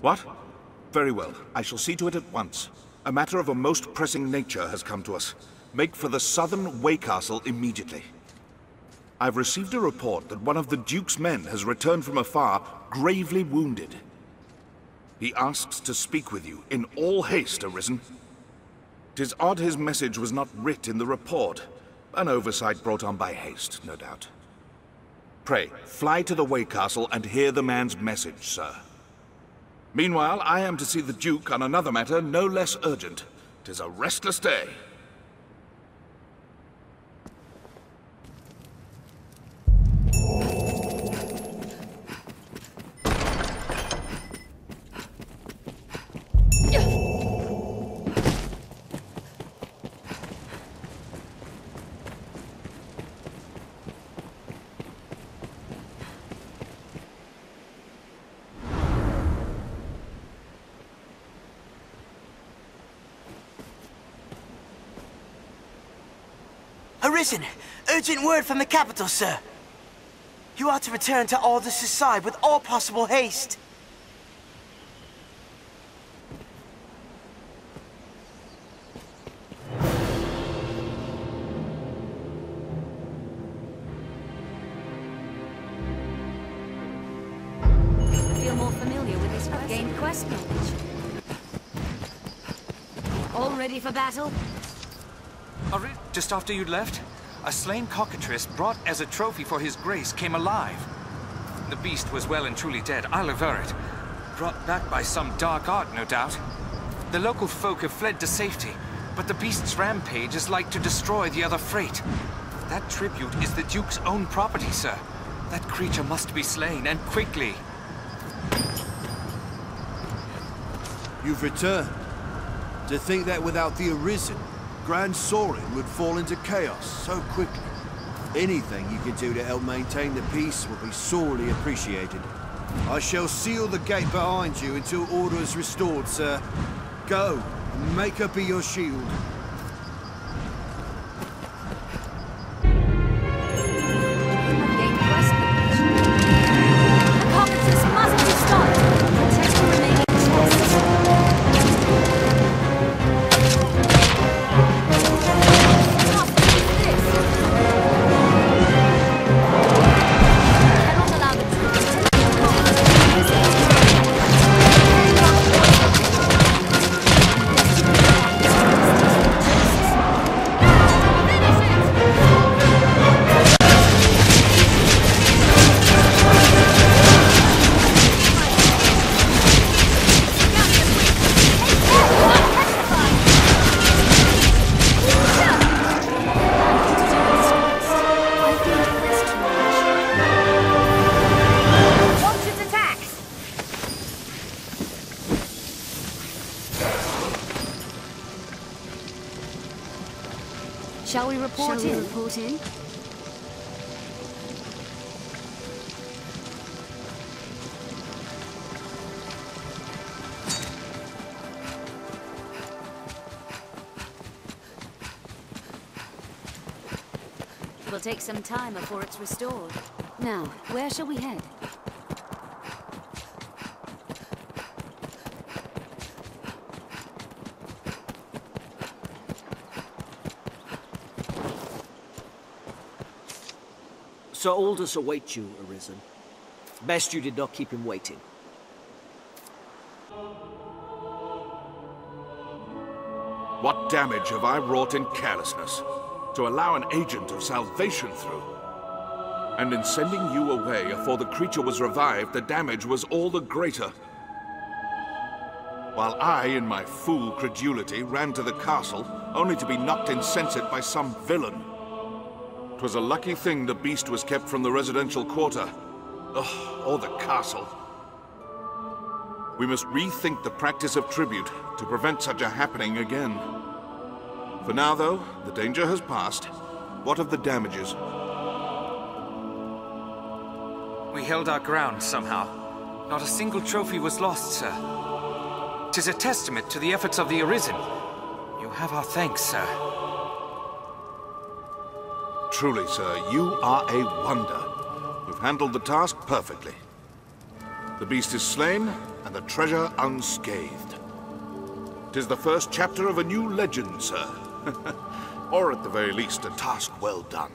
What? Very well. I shall see to it at once. A matter of a most pressing nature has come to us. Make for the southern Way Castle immediately. I've received a report that one of the Duke's men has returned from afar, gravely wounded. He asks to speak with you, in all haste, Arisen. Tis odd his message was not writ in the report. An oversight brought on by haste, no doubt. Pray, fly to the Way Castle and hear the man's message, sir. Meanwhile, I am to see the Duke on another matter no less urgent. Tis a restless day. Arisen! Urgent word from the capital, sir! You are to return to Aldous' side with all possible haste. Feel more familiar with this quest? Gain quest knowledge. All ready for battle? Arri- Just after you'd left, a slain cockatrice brought as a trophy for his grace came alive. The beast was well and truly dead, I'll aver it. Brought back by some dark art, no doubt. The local folk have fled to safety, but the beast's rampage is like to destroy the other freight. That tribute is the Duke's own property, sir. That creature must be slain, and quickly. You've returned. To think that without the Arisen, Gran Soren would fall into chaos so quickly. Anything you can do to help maintain the peace will be sorely appreciated. I shall seal the gate behind you until order is restored, sir. Go, and make her be your shield. Shall we report in? report in? It will take some time before it's restored. Now, where shall we head? Sir Aldous awaits you, Arisen. Best you did not keep him waiting. What damage have I wrought in carelessness to allow an agent of salvation through? And in sending you away afore the creature was revived, the damage was all the greater. While I, in my fool credulity, ran to the castle, only to be knocked insensate by some villain. 'Twas a lucky thing the beast was kept from the residential quarter. Ugh, or the castle. We must rethink the practice of tribute to prevent such a happening again. For now, though, the danger has passed. What of the damages? We held our ground somehow. Not a single trophy was lost, sir. Tis a testament to the efforts of the Arisen. You have our thanks, sir. Truly, sir, you are a wonder. You've handled the task perfectly. The beast is slain, and the treasure unscathed. Tis the first chapter of a new legend, sir. or at the very least, a task well done.